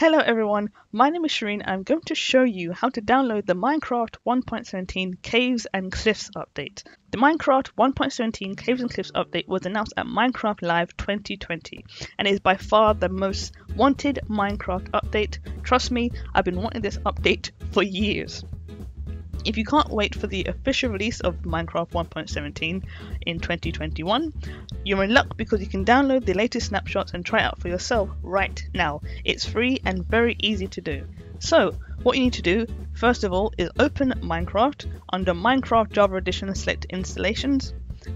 Hello everyone, my name is Shireen I'm going to show you how to download the Minecraft 1.17 Caves and Cliffs update. The Minecraft 1.17 Caves and Cliffs update was announced at Minecraft Live 2020 and is by far the most wanted Minecraft update. Trust me, I've been wanting this update for years. If you can't wait for the official release of Minecraft 1.17 in 2021, you're in luck because you can download the latest snapshots and try it out for yourself right now. It's free and very easy to do. So, what you need to do, first of all, is open Minecraft. Under Minecraft Java Edition, select Installations.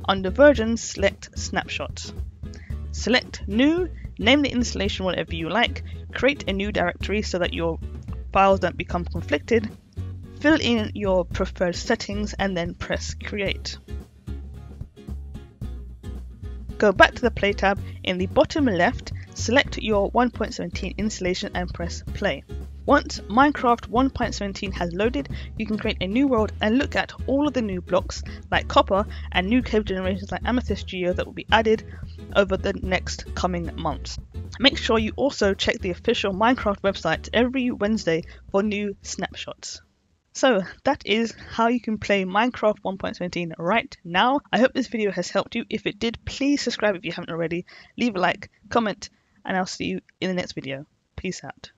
Under Versions, select Snapshots. Select New, name the installation whatever you like, create a new directory so that your files don't become conflicted, Fill in your preferred settings and then press create. Go back to the play tab in the bottom left, select your 1.17 installation and press play. Once Minecraft 1.17 has loaded, you can create a new world and look at all of the new blocks like copper and new cave generations like amethyst geode that will be added over the next coming months. Make sure you also check the official Minecraft website every Wednesday for new snapshots. So that is how you can play Minecraft 1.17 right now. I hope this video has helped you. If it did, please subscribe if you haven't already. Leave a like, comment, and I'll see you in the next video. Peace out.